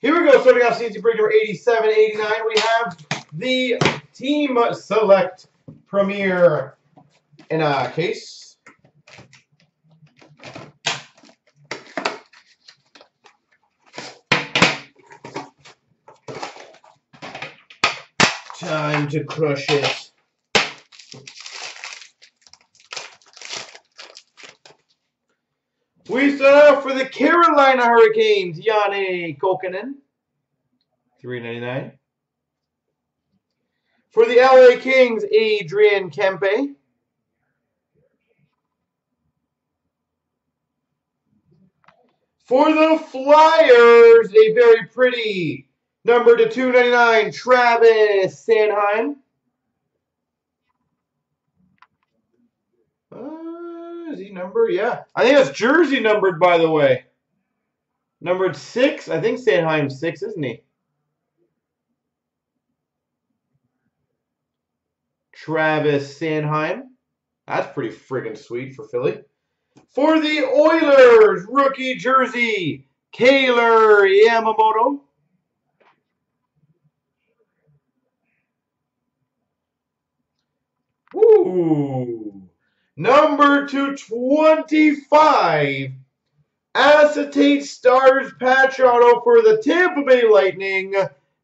Here we go, starting off CNC break number 87, 89. We have the Team Select Premier in a case. Time to crush it. We start off for the Carolina Hurricanes, three ninety nine. For the LA Kings, Adrian Kempe. For the Flyers, a very pretty number to 299, Travis Sanheim. Is he numbered? Yeah. I think that's jersey numbered, by the way. Numbered six. I think Sanheim's six, isn't he? Travis Sanheim. That's pretty friggin' sweet for Philly. For the Oilers, rookie jersey, Kailer Yamamoto. Woo! Number 225, acetate stars patch auto for the Tampa Bay Lightning,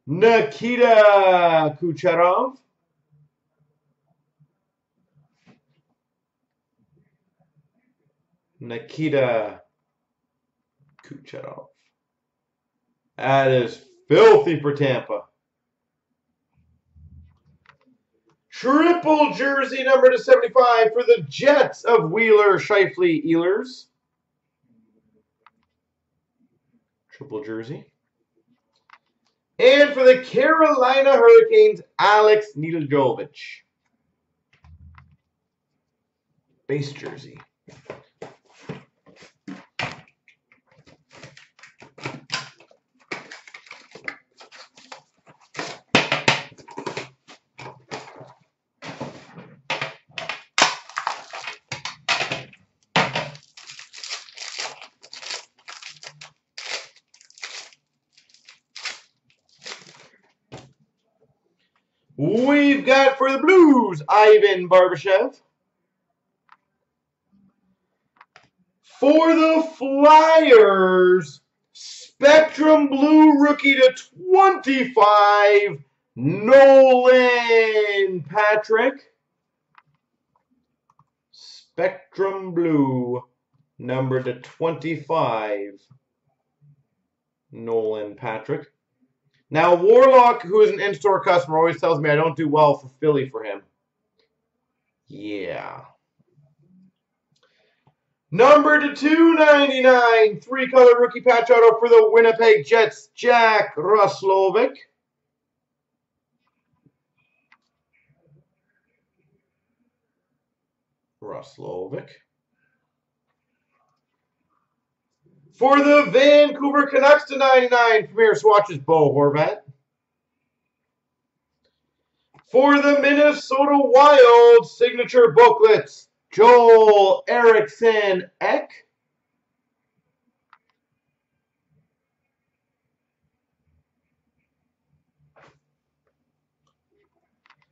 Nikita Kucherov. Nikita Kucherov. That is filthy for Tampa. Triple jersey number to 75 for the Jets of Wheeler, Scheifele, Ehlers. Triple jersey. And for the Carolina Hurricanes, Alex Nedeljkovic. Base jersey. We've got for the Blues, Ivan Barbashev. For the Flyers, Spectrum Blue rookie to 25, Nolan Patrick. Spectrum Blue, number to 25, Nolan Patrick. Now, Warlock, who is an in-store customer, always tells me I don't do well for Philly for him. Yeah. Number to 299, three-color rookie patch auto for the Winnipeg Jets, Jack Roslovic. Roslovic. For the Vancouver Canucks to 99, Premier Swatches, Bo Horvat. For the Minnesota Wild, signature booklets, Joel Eriksson Ek.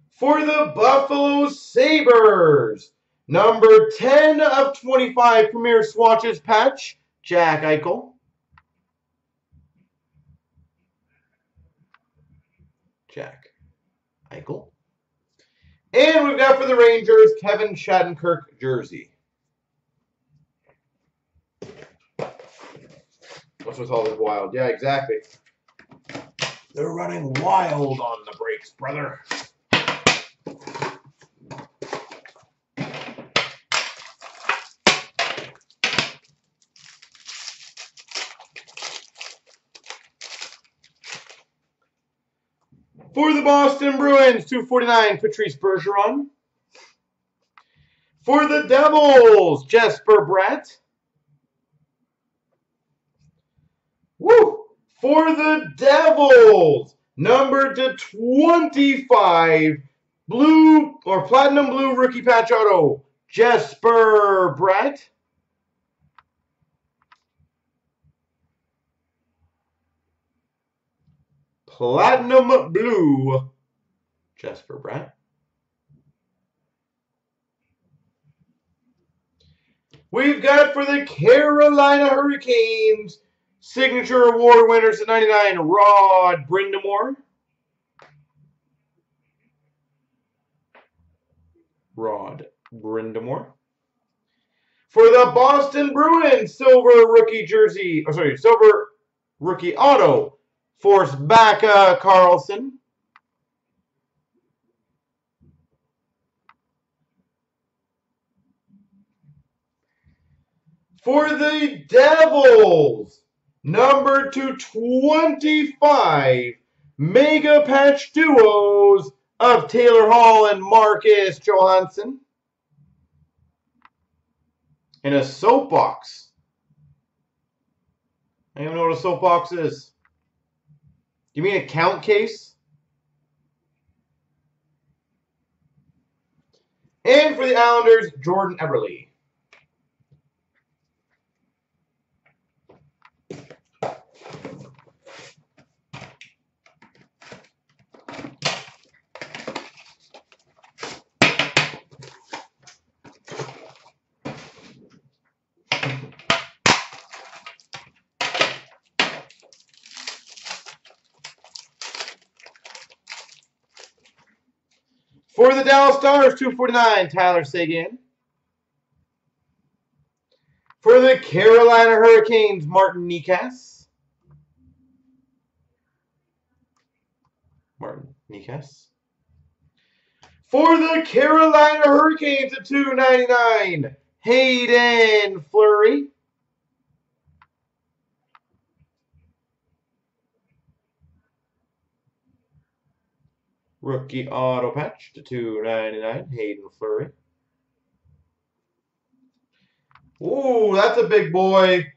For the Buffalo Sabres, number 10 of 25 Premier Swatches patch, Jack Eichel. Jack Eichel. And we've got for the Rangers, Kevin Shattenkirk jersey. What's with all this wild? Yeah, exactly. They're running wild on the breaks, brother. For the Boston Bruins, 249, Patrice Bergeron. For the Devils, Jesper Bratt. Woo! For the Devils, number to 25, blue or platinum blue rookie patch auto, Jesper Bratt. Platinum Blue, Jesper Bratt. We've got for the Carolina Hurricanes, signature award winners to 99, Rod Brind'Amour. Rod Brind'Amour. For the Boston Bruins, silver rookie jersey, oh sorry, silver rookie auto, Forsbacka Karlsson. For the Devils, number 225, Mega Patch Duos of Taylor Hall and Marcus Johansson. In a soapbox. I don't know what a soapbox is. You mean a count case? And for the Islanders, Jordan Eberle. For the Dallas Stars, 249, Tyler Seguin. For the Carolina Hurricanes, Martin Necas. Martin Necas. For the Carolina Hurricanes at 299, Hayden Fleury. Rookie auto patch to 299, Hayden Fleury. Ooh, that's a big boy.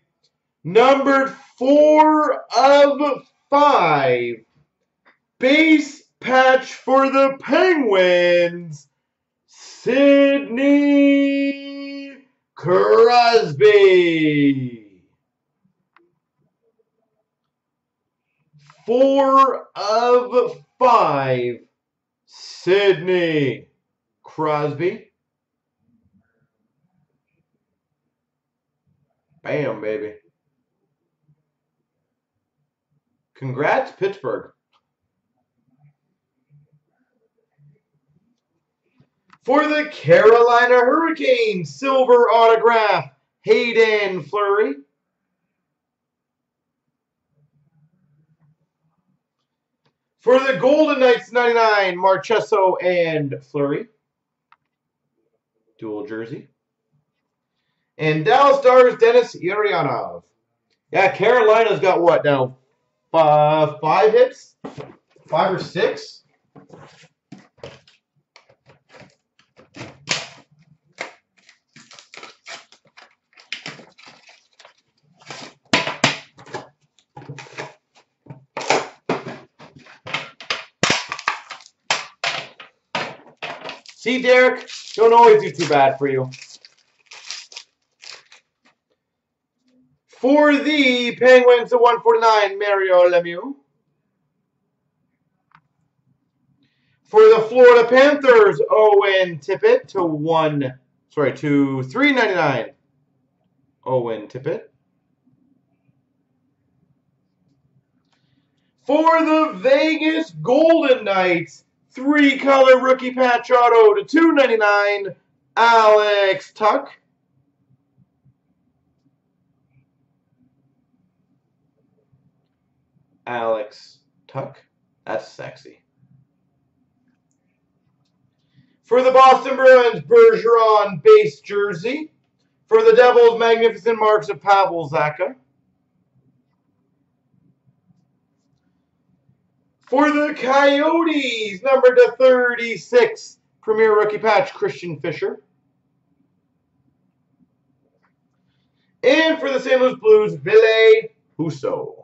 Numbered four of five. Base patch for the Penguins. Sidney Crosby. Four of five. Sidney Crosby. Bam, baby. Congrats, Pittsburgh. For the Carolina Hurricanes, silver autograph, Hayden Fleury. For the Golden Knights 99, Marchessault and Fleury. Dual jersey. And Dallas Stars, Denis Gurianov. Yeah, Carolina's got what now? Uh, five hits? Five or six? See, Derek, don't always do too bad for you. For the Penguins, the 149, Mario Lemieux. For the Florida Panthers, Owen Tippett to one, sorry, to 399. Owen Tippett. For the Vegas Golden Knights, three color rookie patch auto to 299, Alex Tuch. Alex Tuch. That's sexy. For the Boston Bruins, Bergeron base jersey. For the Devils, magnificent marks of Pavel Zacha. For the Coyotes, number to 36, Premier Rookie Patch, Christian Fischer. And for the St. Louis Blues, Ville Husso.